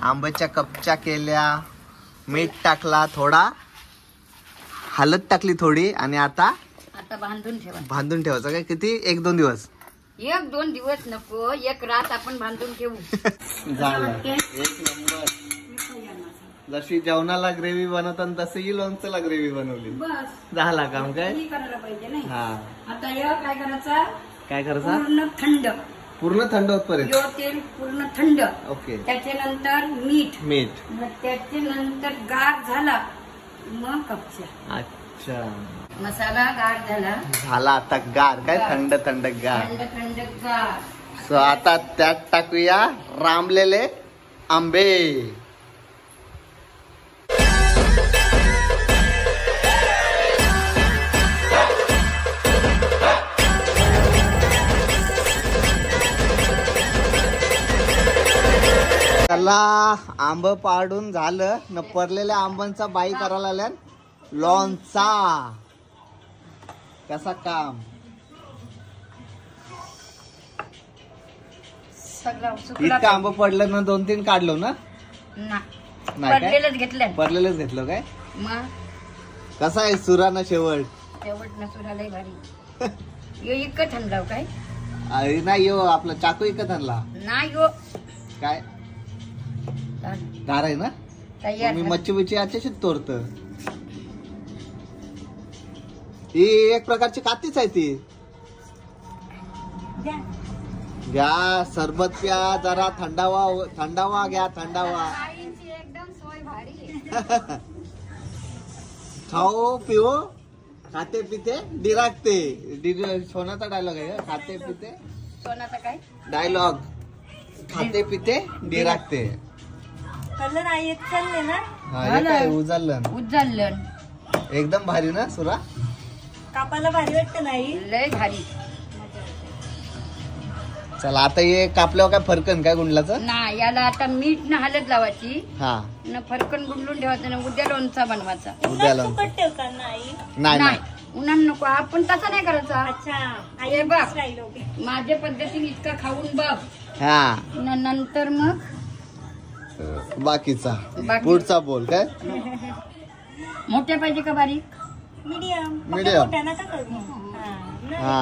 आंब्याच्या कपच्या केल्या मीठ टाकला थोडा हलद टाकली थोडी आणि आता आता बांधून ठेवा. बांधून ठेवायचं काय? किती? एक दोन दिवस. एक दोन दिवस नको एक रात आपण बांधून ठेवू. झालं. एक नंबर. जशी जेवणाला ग्रेव्ही बनवतात तसंही लोणच्याला ग्रेव्ही बनवली. बस. झाला काम काय? हे करायला पाहिजे नाही. हा. आता काय करायचा? काय करायचं? थंड. पूर्ण थंड होतपर्यंत? तेल पूर्ण थंड. ओके. त्याच्यानंतर मीठ. मीठ. मग त्याच्यानंतर गार झाला मग कपच्या अच्छा. मसाला गार झाला. झाला आता गार. काय थंड थंड गार. थंड थंड गार. सो आता त्यात टाकूया रामलेले आंबे. त्याला आंब पाडून झालं. न परलेल्या आंबांचा बाई करायला आल्या लोणचा कसा काम? इतकं आंब पडलं ना दोन तीन काढलो ना? ना. नाही काय? पडलेलंच घेतलं. काय? मग? कसा आहे सुराना शेवट? शेवट नसून आलंय भारी. यो इतकं थंड लाव काय? अरे नाही हो आपला चाकू एकच आणला नाही हो काय. गार आहे ना मी. मच्छी बिच्छी याच्याशीच तोडत ही एक प्रकारची कातीच आहे ती. घ्या सरबत प्या जरा थंडावा थंडावा घ्या थंडावा आईची एकदम सोय भारी आहे. खाओ पिओ खाते पिते डिरागते डि- सोनाचा डायलॉग आहे? खाते पिते सोनाचं काय डायलॉग खाते पिते डिरागते कलर आई येत चालले ना. हा उजळलं. उज्जललं एकदम भारी ना सुरा? कापाला भारी वाटत नाही लय भारी. चला आता हे कापल्यावर काय फरकन काय गुंडलाचं? ना याला आता मीठ न हलत लावायची. हा. न फरकन गुंडलून ठेवायचं ना उद्या लोणचा बनवायचा. उद्या उन्हात लावून. फुकट ठेव का नाही? नाही नाही. उन्हान नको. आपण तसा नाही करायचा. अच्छा हे बघ. माझ्या पद्धतीने इतका खाऊन बघ. हा. न नंतर मग बाकीचा. बाकी. पुढचा बोल काय? मोठ्या पाहिजे का बारीक? मीडियम करू? हा. नाही, हा.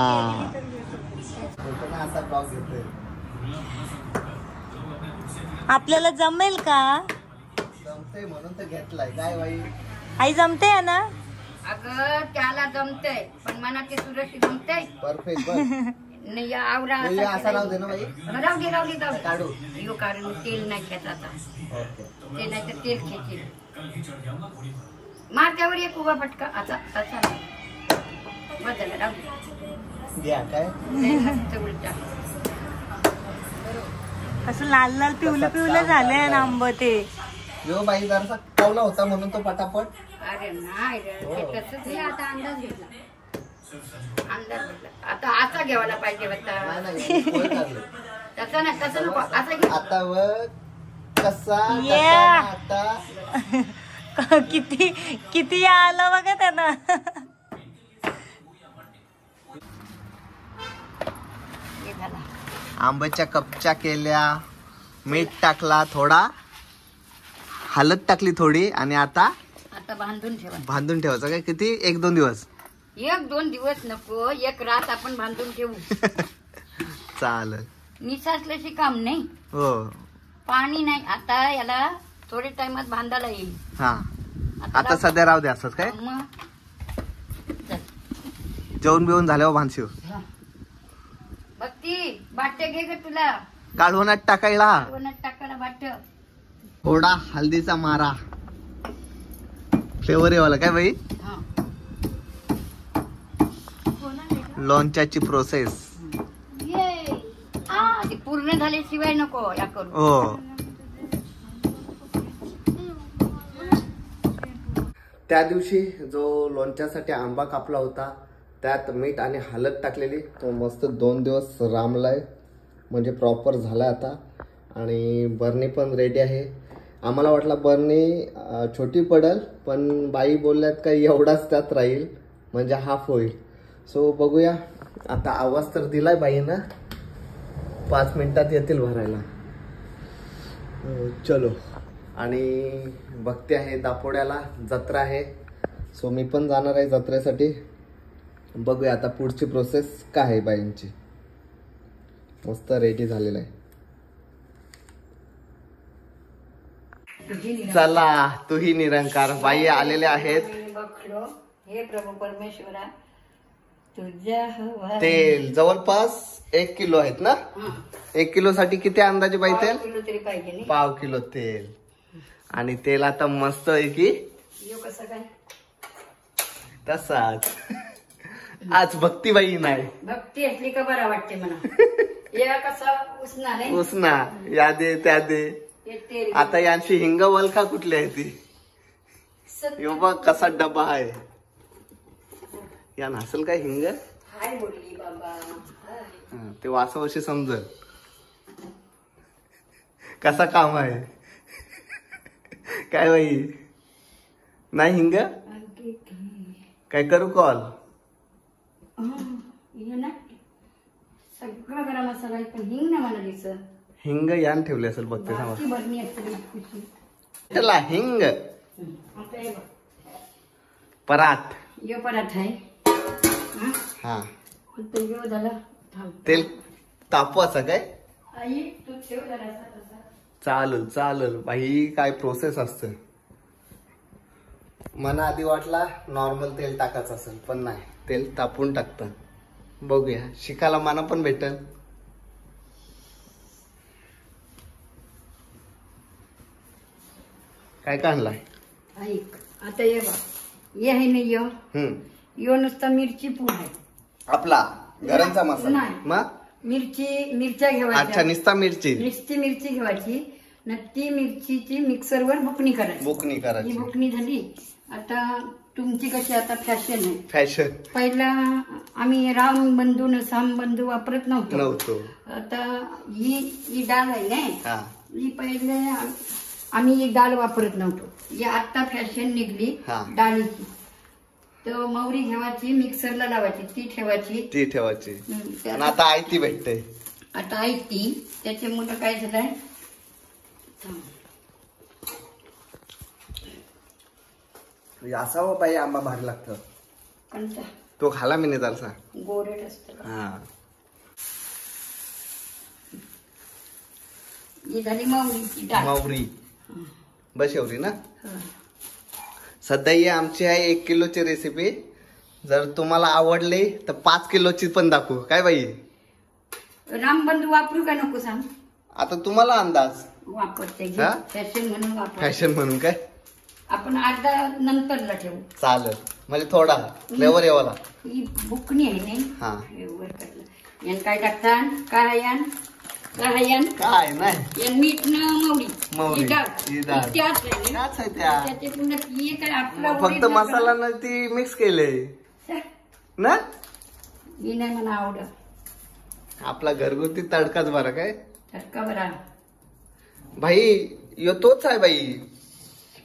असा ब्लॉग घेतोय आपल्याला जमेल का? जमतंय म्हणून तर घेतलाय. काय बाई? आई जमते ना? अगं त्याला जमतय. पण मना ते सुरक्षित जमतय परफेक्ट नाही या आवरा नाही, असा असा राहू दे केला. ना बाई. राहू दे राहू दे राहू दे. काढू. यो कारण तेल नाही खेच आता. ओके. ते नाही तर तेल खेचील मार त्यावर एक उभा पटका आता असा नाही. बस झालं राहू दे. घ्या काय? लय मस्त उलटा. असं लाल लाल पिवलं पिवलं झालंय. ना आंब ते यो बाई जरासा कवला होता म्हणून तो पटापट. अरे नाही रे ते तसंच आता अंदाज घेतला. अंदाज आता असा घ्यावाला पाहिजे नाही, होता नाही, पोहे काढले. तसा नाही तसं नको. असा घे. आता व कसा Yeah. आता. किती किती आलं बघा त्यांना. हे झाला. आंब्याच्या कपच्या केल्या मीठ टाकला थोडा हलद टाकली थोडी आणि आता आता बांधून ठेवा. बांधून ठेवायचं काय? किती? एक दोन दिवस. एक दोन दिवस नको एक रात आपण बांधून ठेवू. चालेल. निसासल्याशी काम नाही. हो. पाणी नाही. आता याला थोडे टाइमात बांधायला येईल. हा. आता सध्या राहू दे असंच काय? मग. जेवण बिवून झाल्यावर हा. भक्ती बाट्या घे ग तुला. काढवण्यात टाकायला. वनात टाकायला बाट. थोडा हल्दीचा मारा. फ्लेवर येवाला काय बाई? लोणच्याची प्रोसेस. ये आ, ते पूर्ण झाल्याशिवाय नको या करू. हो. त्या दिवशी जो लोणच्यासाठी आंबा कापला होता त्यात मीठ आणि हलद टाकलेली. तो मस्त दोन दिवस रामलाय. म्हणजे प्रॉपर झाला आता. आणि बरणी पण रेडी आहे. आम्हाला वाटला बरणी अं, छोटी पडल पण बाई बोलल्यात का एवढाच त्यात राहील. म्हणजे हाफ होईल. सो बघूया. आता आवाज तर दिलाय बाईनं. पाच मिनिटात येतील भरायला. चलो. आणि बघते आहे दापोड्याला. जत्रा आहे. सो मी पण जाणार आहे जत्रेसाठी. बघूया आता पुढची प्रोसेस काय आहे बाईंची. मस्त रेडी झालेलं आहे. चला तूही निरंकार. बाई आलेले आहेत. हे प्रभू परमेश्वरा. तुझ्या तेल. जवळपास एक किलो आहेत ना? एक किलो साठी किती अंदाजे बाई तेल? किलो तरी पाहिजे नाही. पाव किलो तेल. आणि तेल आता मस्त आहे की? यो कसं काय? तसाच. आज भक्तीबाई नाही. भक्ती असली का बरा वाटते मला. या कसा उसणार आहे? उसना या दे त्या दे. तेल. आता यांची हिंग वलखा कुठली आहे ती? बघ कसा डबा आहे. या नसेल काय हिंग हाय बोलली बाबा. ते वासावशी समजल. कसा काम आहे? काय बाई? नाही हिंग काय? करू कॉल? ना. सगळा गरम मसाला आहे, पण हिंग ना मला दिसत. हिंग यान ठेवले असेल बघ ते बाकी बरणी असते इतकीशी. त्याला हिंग. परात यो पराठा आहे. हं, झाला तेल तापवायचं काय? आई तू ठेव. चालल चालल. बाई काय प्रोसेस असते. मना आधी वाटला नॉर्मल तेल टाकायचं असेल पण नाही. तेल तापून टाकतं बघूया. शिकायला मना पण भेटल. काय आणलाय? ऐक आता ये बघ ये आहे ना यो नुसता मिरची पूड आहे आपला गरमचा मसाला. नाही. मग? मिरची मिरच्या अच्छा घेवायच्या निस्ता मिरची. नुसती मिरची घेवायची. न ती मिरचीची मिक्सरवर बुकणी करायची. बुकनी ही करायची बुकणी झाली. आता तुमची कशी आता फॅशन आहे? फॅशन. पहिला आम्ही राम बंधू न साम बंधू वापरत नव्हतो. नव्हतो. आता ही ही डाळ आहे ना? हा. ही पहिले आम- आम्ही ही डाळ वापरत नव्हतो. ही आता फॅशन निघली हा. डाळीची. तर मौरी घेवायची मिक्सरला लावायची ती ठेवायची. ती ठेवायची. आणि आता आयती भेटते. आता आहे ती त्याच्यामुळं काय झालंय? असावं पाहिजे आंबा भारी लागतं. कोणता? तो खाला मी नेतालसा गोरेट असतं? हा. ही झाली डाळ. मावरी बस एवढी ना? हं. सध्या ही आमची आहे एक किलोची रेसिपी जर तुम्हाला आवडली तर पाच किलोची पण दाखवू. काय बाई? रामबंधू वापरू का नको सांग? आता तुम्हाला अंदाज. वापरते हा? फॅशन म्हणून वापर फॅशन म्हणून काय? आपण अर्धा नंतरला ठेवू. चालेल. म्हणजे थोडा. फ्लेवर येवाला. ही बुकणी आहे नाही हा. यान काय टाकतात काय यान. काय यान काय नाही यान मीठ न मौरी मौरी. ही डाळ. ही डाळ. ही त्याच आहे ना? त्याच आहे त्या त्याचे पुन्हा हे काय आपला फक्त मसाला न ती मिक्स केले ना मी नाही मला आवडत आपला घरगुती तडकाच बरा काय तडका बरा भाई यो तोच आहे बाई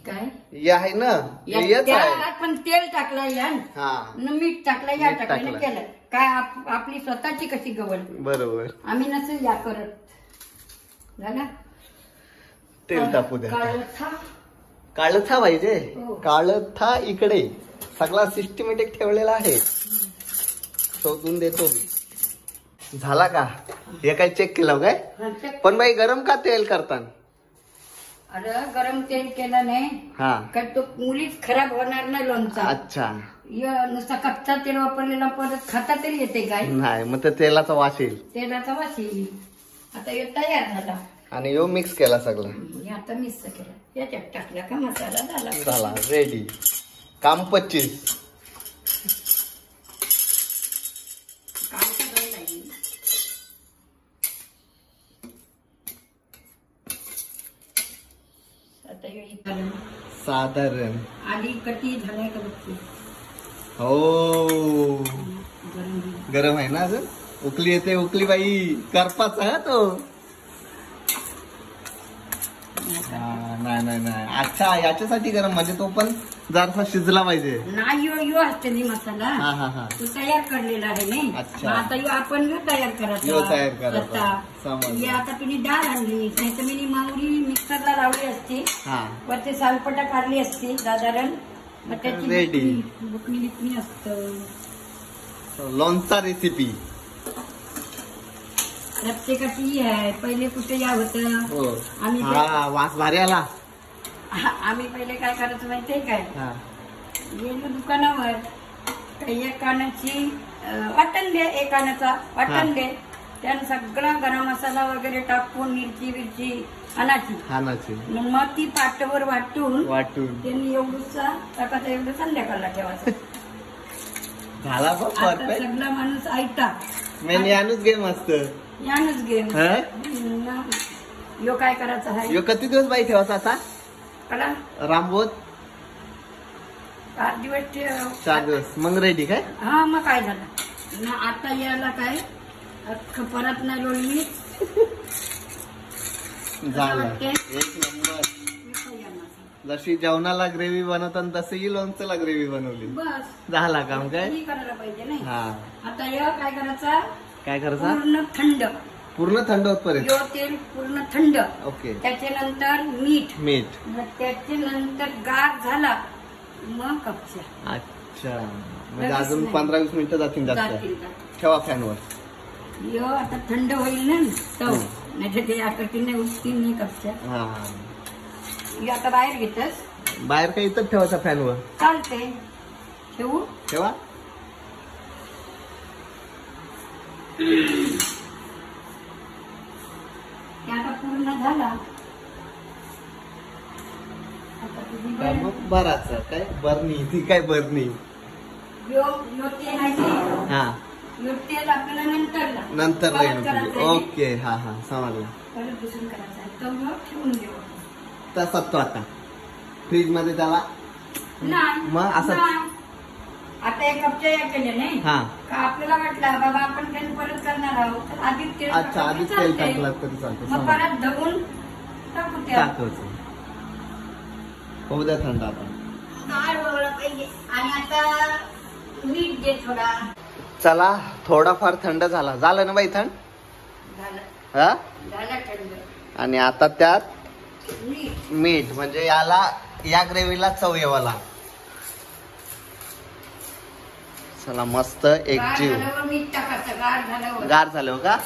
काय हे आहे ना या- येच आहे त्यात पण तेल टाकला यान हा न मीठ टाकलं या मीठ टाकलं टाकलं. केलं काय आप- आपली स्वतःची कशी गवल बरोबर. आम्ही नसेल या करत. झाला? तेल टाकू द्या काळथा? काळथा पाहिजे. हो. काळथा इकडे. सगळा सिस्टमॅटिक ठेवलेला आहे. शोधून देतो मी. झाला का? हे काय चेक केलं काय? पण बाई गरम का तेल करतान? अरे गरम तेल केलं नाही. हा. का तो मुलीच खराब होणार नाही लोणचा. अच्छा. नुसता कच्चा तेल वापरलेला परत खाता तरी येते काय? नाही मग ते तेलाचा वास येईल. तेलाचा वास येईल. आता हे तयार झाला. आणि यो मिक्स केला सगळा. हे आता मिक्स केला. याच्यात टाकला का मसाला झाला. झाला रेडी काम पच्चीस. साधारण. आधी कटी झालाय का बघते हो. गरम आहे ना अजून? उकली येते उकली बाई. करपाचा हा तो. नाही नाही नाही. अच्छा याच्यासाठी गरम म्हणजे तो पण जरासा शिजला पाहिजे. नाही यो यो असते नी मसाला. हा हा हा. तो तयार करलेला आहे नाही अच्छा. मग आता यो आपण यो तयार करायचा यो तयार करायचा. आता समजलं. ही आता तुम्ही डाळ आणली. नाही तर मी माऊली मिक्सरला लावली असती. हा. वरती सालपटा काढली असती साधारण. मग. बुकणी बुकणी बिकणी असतं. लोणचा रेसिपी प्रत्येकाची आहे. पहिले कुठे या होतं हो. आम्ही हा वास भारी आला आम्ही पहिले काय करायचं माहितीये काय? गेलो दुकानावर. काही एक कानाची अं, वाटण दे एक कानाचा वाटण. दे. त्यानं सगळा गरम मसाला वगैरे टाकून मिरची मिरची आणायची खानाची मग ती पाटवर वाटून वाटून. त्यांनी एवढूसा टाकायचा एवढं संध्याकाळला ठेवायचं. झाला बघ आता परफेक्ट सगळा माणूस ऐकता मी घे मस्त. यानच हा? यो काय करायचं आहे? यो किती दिवस बाई ठेवायचा आता? कळा रामबोत आठ दिवस ठेव. चार दिवस. मग रेडी काय? हा मग काय झालं? ना आता याला काय? अख्खं परत नाही लोळली झालं वाटते? एक नंबर. जशी जेवणाला ग्रेव्ही बनवतात तसंही लोणच्याला ग्रेव्ही बनवली. बस. झाला काम काय? हे करायला पाहिजे नाही. आता या काय करायचा? काय करायचा? पूर्ण थंड. पूर्ण थंड होत पर्यंत यो तेल पूर्ण थंड. ओके. त्याच्यानंतर मीठ. मीठ. त्याच्यानंतर गार झाला मग कपच्या अच्छा. म्हणजे अजून. पंधरा वीस मिनिटं जातील जास्त. ठेवा फॅनवर. यो आता थंड होईल ना. तो हम्म. नाही ते आकटीने उठतील नाही कपच्या हा. यो आता बाहेर घेतस. बाहेर काही इथं ठेवायचा फॅनवर चालते ठेवू? ठेवा. ते आता पूर्ण झाला. आता तुझी काय वेळ. मग? बराच काय? बरणी. ती काय बरणी? यो यो ते. हा. आपल्याला नंतर. ओके हा हा समजलं. परत दुसरं करायचं आहे. तो यो ठेवून देऊ. तसाच तो आता. फ्रीजमध्ये त्याला? नाही मग असं- नाही. आता एक कपच्या या केल्या नाही. हा. का आपल्याला वाटलं बाबा आपण तेल परत करणार आहोत. तर आधीच तेल अच्छा टाकलं आधीच की तेल चालतंय. टाकलं तरी चालतं मग समजलं. परत धवून टाकू त्या टाकायचं होऊ द्या थंड आता वगळं पाहिजे. आणि आता मीठ दे थोडा. चला थोडाफार थंड झाला. झालं ना बाई थंड? हा? आणि आता त्यात मीठ. म्हणजे याला या ग्रेव्हीला चव येवाला. चला मस्त एक गार जीव. गार झालं हो का?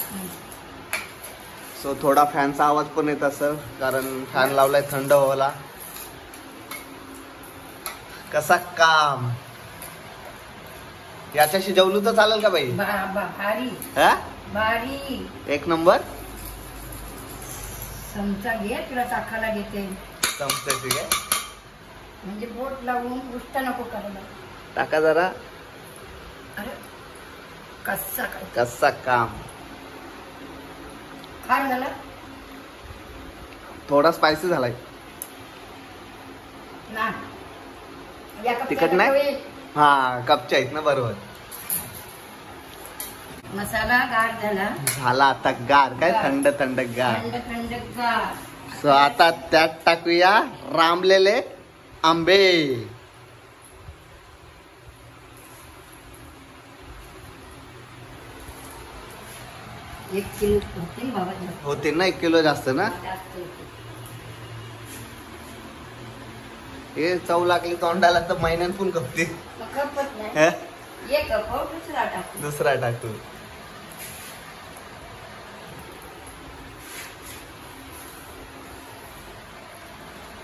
सो थोडा फॅनचा आवाज पण येत असेल कारण फॅन लावलाय थंड व्हायला. कसा काम? याच्याशी जेवलो तर चालेल का बाई? भारी हा? भारी एक नंबर. चमचा घे तुला चाखाला घेते. चमच्याची काय म्हणजे बोट लावून उष्ट नको करायला टाका जरा. अरे कसा काय? कसा काम. काय झालं? थोडा स्पायसी झालाय. ना. तिखट नाही? हा कपच्या आहेत ना बरोबर. मसाला गार झाला. झाला आता गार काय थंड थंड गार. थंड थंड गार. सो आता त्यात टाकूया रामलेले आंबे. एक किलो होते बाबा जास्त. होते ना एक किलो जास्त ना होते. हे चव लागली तोंडाला तर महिन्यात पण कपते दुसरा टाक. दुसरा टाकू.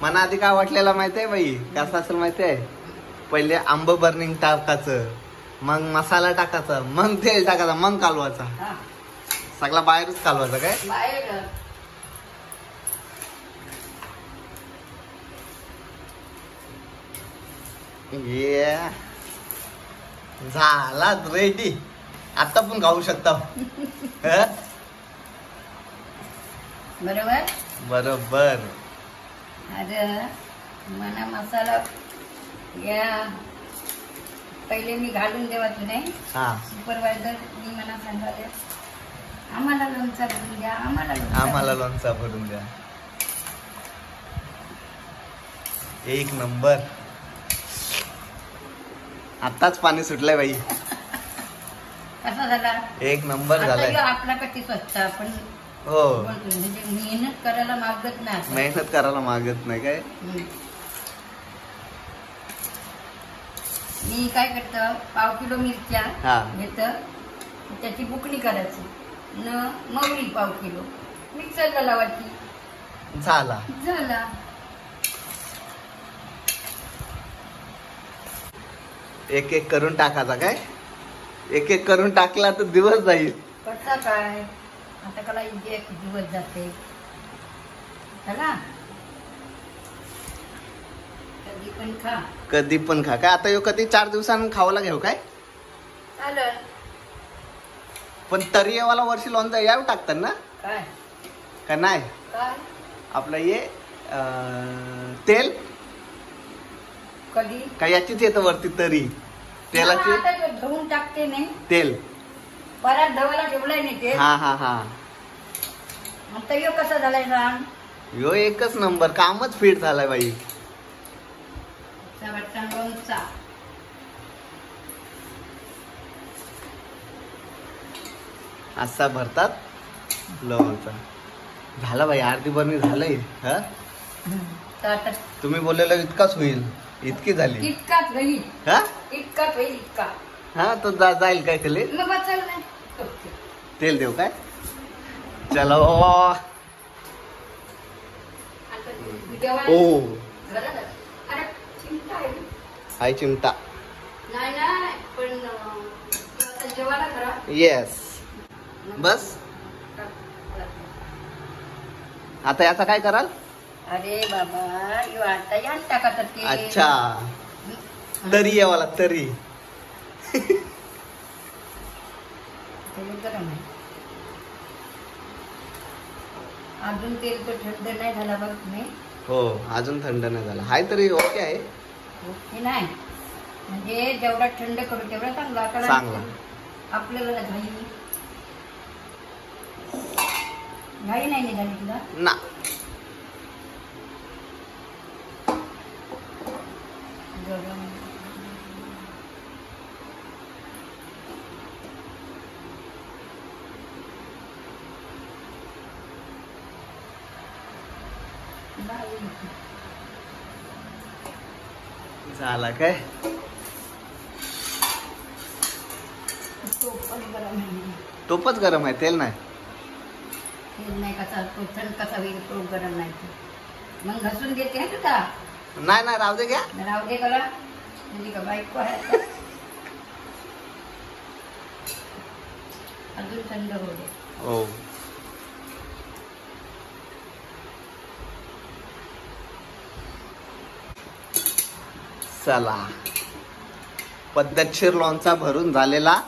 मना आधी काय वाटलेला माहितीये बाई? कसं असेल माहितीये? पहिले आंब बर्निंग टाकायचं मग मसाला टाकायचा मग तेल टाकायचा मग कालवाचा हा. सगळा बाहेरच कालवायचा काय? ये झाला रेडी आता पण खाऊ शकता? बरोबर? बरोबर. अरे मना मसाला या पहिले मी घालून देवाच नाही हा. सुपरवायझर मी मला सांगाले आम्हाला लोणचा भरून द्या आम्हाला आम्हाला लोणचा भरून द्या. एक नंबर. आताच पाणी सुटलंय बाई. कसा झाला? एक नंबर झालाय. आपला स्वच्छ? आपण हो. म्हणजे मेहनत करायला मागत नाही. मेहनत करायला मागत नाही काय. मी काय करतो पाव किलो मिरच्या हा. घेत त्याची बुकणी करायची. न मवरी पाव किलो. मिक्सरला लावायची. झाला. झाला. एक एक करून टाकायचा काय? एक एक करून टाकला तर दिवस जाईल. कसा काय? आता कला एक दिवस जाते. चला. कधी पण खा. कधी पण खा. काय आता कधी चार दिवसांनी खावायला घेऊ काय? चालेल. पण तरी वाला वर्षी लोणचं यावं टाकतात ना? काय? का नाही? काय? आपलं ये अं, तेल? कधी? का याचीच येतं वरती तरी? तेलाची? आता तो धुवून टाकते नाही तेल. परत धवायला ठेवलाय नाही हा हा हा. आता यो कसा झालाय रान? ह्यो एकच नंबर. कामच फिट झालाय बाई. लोणचा असा भरतात? लोणचा. झाला बाई अर्धी बरणी झालंय हा. तर आता तुम्ही बोललेलं इतकाच होईल. इतकी झाली. इतकाच हा? इतकाच होईल इतका. हा तो जा जाईल काय मग नाही तेल देऊ काय? चलो अरे, चिमटा. हाय येस बस. आता याचा काय कराल? अरे बाबा यो आता यात टाका तर ते अच्छा. तरी येवाला तरी. तेल गरम आहे. अजून तेल तो थंड नाही झाला बघ नाही हो अजून थंड नाही झाला. हाय तरी ओके आहे. ओके नाही. म्हणजे जेवढा थंड करू तेवढा चांगला. कारण चांगला. आपल्याला घाई. घाई नाही निघाली तुला? ना. गरम. झाला काय गरम आहे तोपच गरम आहे तेल नाही तेल नाही कसा कसा होईल तो गरम नाही. मग घासून घेते तुझा नाही नाही राहू दे घ्या. राहू दे कला म्हणजे का बाईक आहे अजून थंड होऊ दे. हो. चला. पद्धतशीर लोणचा भरून झालेला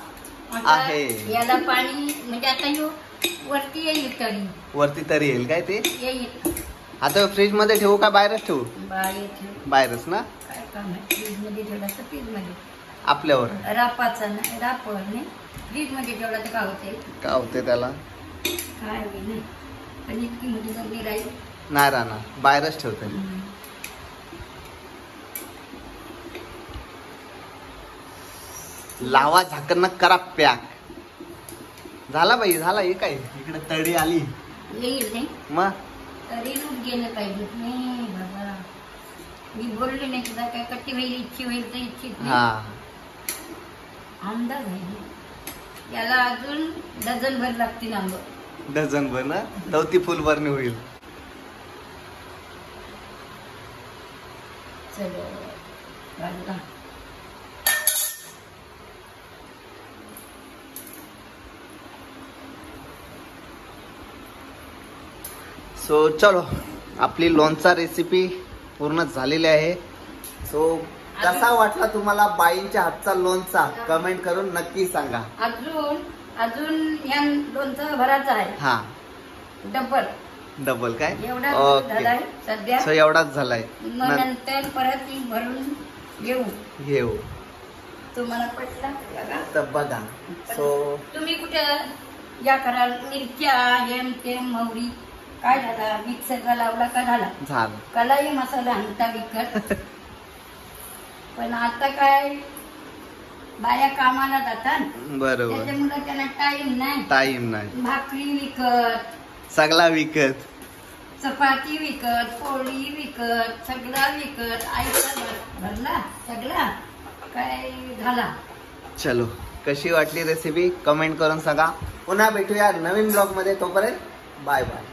आहे. याला पाणी म्हणजे आता वरती येईल तरी. वरती तरी येईल काय ते? येईल. आता फ्रीजमध्ये ठेवू का बाहेरच ठेवू? बाहेर ठेव. बाहेरच ना? काय काम आहे? फ्रीजमध्ये ठेवला तर फ्रीजमध्ये आपल्यावर. रापाचा नाही रापवर नाही. फ्रीजमध्ये ठेवला तर काय होते का होते त्याला. काय होईल नाही. पण इतकी मोठी जमली राहील. नाही राहणार. बाहेरच ठेवते लावा झाकण करा पॅक. झाला बाई झाला. हे काय? इकडे तळी आली. येईल नाही मग? तरी रूप गेलं पाहिजे. नाही बाबा. मी बोलले नाही तुला काय कशी होईल इच्छी होईल तर इच्छित हा. नाही अंदाज आहे. याला अजून डझन भर लागतील आंब. डझन भर ना? चौथी फुल भरणी होईल. चलो. बाजूला. सो चलो आपली लोणचा रेसिपी पूर्ण झालेली आहे. सो कसा वाटला तुम्हाला बाईंच्या हातचा लोणचा कमेंट करून नक्की सांगा. अजून अजून या लोणचं भरायचं आहे. हा. डबल डबल काय? एवढा ओके सो एवढाच झालाय. नंतर परत भरून घेऊ. घेऊ. तुम्हाला पटला? बघा. तर बघा. सो तुम्ही कुठे या कराल? मिरच्या हेम तेम मोहरी काय झाला? मिक्सरला लावला का झाला? झालं. कलाही मसाला आणता विकत. पण आता काय? बाया कामाला जातात. बरोबर. त्याच्यामुळे त्यांना टाइम नाही. टाईम नाही. भाकरी विकत. सगळा विकत. चपाती विकत पोळी विकत सगळा विकत. आईचा भरला. सगळा. काय झाला? चलो. कशी वाटली रेसिपी कमेंट करून सांगा. पुन्हा भेटूया नवीन ब्लॉगमध्ये. तोपर्यंत बाय बाय